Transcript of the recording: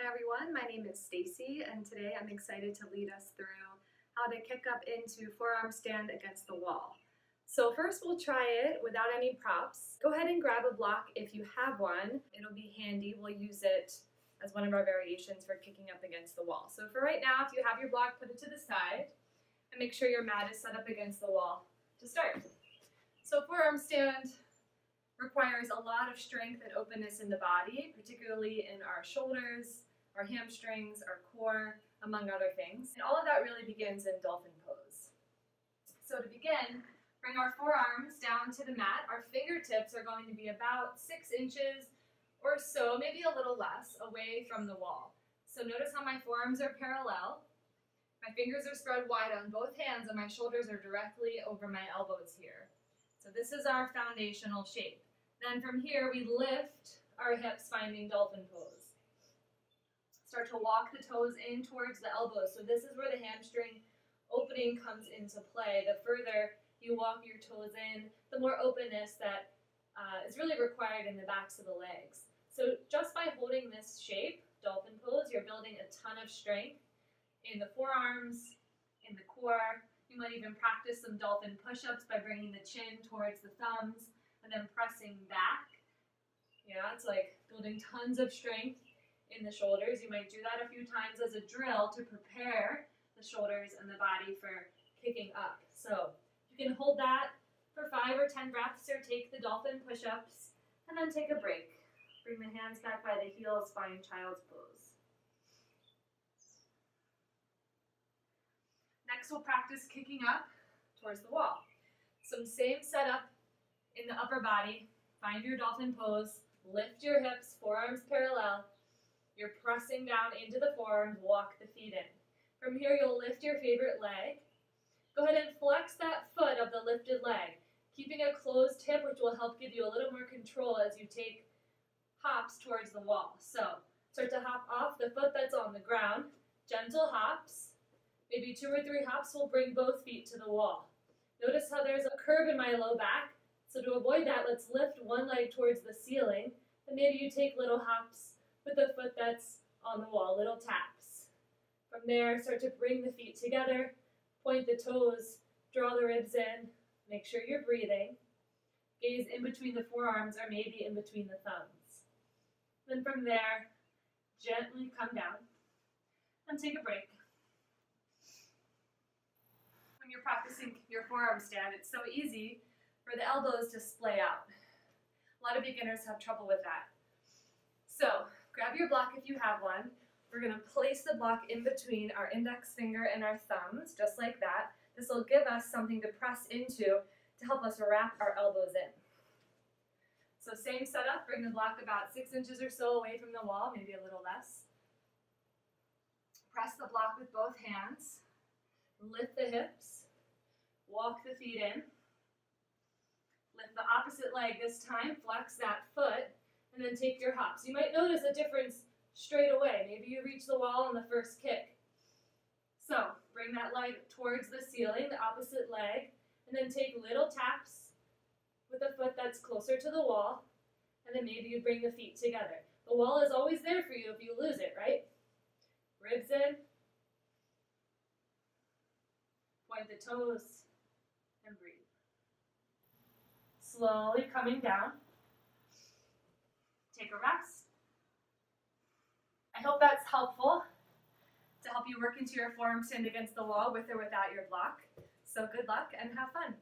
Hi everyone, my name is Stacy and today I'm excited to lead us through how to kick up into forearm stand against the wall. So first we'll try it without any props. Go ahead and grab a block if you have one. It'll be handy. We'll use it as one of our variations for kicking up against the wall. So for right now, if you have your block, put it to the side and make sure your mat is set up against the wall to start. So forearm stand, requires a lot of strength and openness in the body, particularly in our shoulders, our hamstrings, our core, among other things. And all of that really begins in dolphin pose. So to begin, bring our forearms down to the mat. Our fingertips are going to be about six inches or so, maybe a little less, away from the wall. So notice how my forearms are parallel. My fingers are spread wide on both hands and my shoulders are directly over my elbows here. So this is our foundational shape. Then from here, we lift our hips, finding dolphin pose. Start to walk the toes in towards the elbows. So this is where the hamstring opening comes into play. The further you walk your toes in, the more openness that uh, is really required in the backs of the legs. So just by holding this shape, dolphin pose, you're building a ton of strength in the forearms, in the core. You might even practice some dolphin push-ups by bringing the chin towards the thumbs and then pressing back. Yeah, it's like building tons of strength in the shoulders. You might do that a few times as a drill to prepare the shoulders and the body for kicking up. So you can hold that for five or 10 breaths or take the dolphin push-ups and then take a break. Bring the hands back by the heels, find child's pose. Next we'll practice kicking up towards the wall. Some same setup in the upper body. Find your dolphin pose. Lift your hips, forearms parallel. You're pressing down into the forearms, walk the feet in. From here, you'll lift your favorite leg. Go ahead and flex that foot of the lifted leg, keeping a closed hip, which will help give you a little more control as you take hops towards the wall. So, start to hop off the foot that's on the ground, gentle hops. Maybe two or three hops will bring both feet to the wall. Notice how there's a curve in my low back. So to avoid that, let's lift one leg towards the ceiling, and maybe you take little hops with the foot that's on the wall, little taps. From there, start to bring the feet together, point the toes, draw the ribs in, make sure you're breathing. Gaze in between the forearms or maybe in between the thumbs. Then from there, gently come down and take a break. When you're practicing your forearm stand, it's so easy for the elbows to splay out. A lot of beginners have trouble with that. So grab your block if you have one. We're going to place the block in between our index finger and our thumbs, just like that. This will give us something to press into to help us wrap our elbows in. So same setup, bring the block about six inches or so away from the wall, maybe a little less. Press the block with both hands. Lift the hips. Walk the feet in. Lift the opposite leg this time, flex that foot, and then take your hops. You might notice a difference straight away. Maybe you reach the wall on the first kick. So bring that leg towards the ceiling, the opposite leg, and then take little taps with the foot that's closer to the wall, and then maybe you bring the feet together. The wall is always there for you if you lose it, right? Ribs in, point the toes, and breathe slowly coming down. Take a rest. I hope that's helpful to help you work into your forearm stand against the wall with or without your block. So good luck and have fun.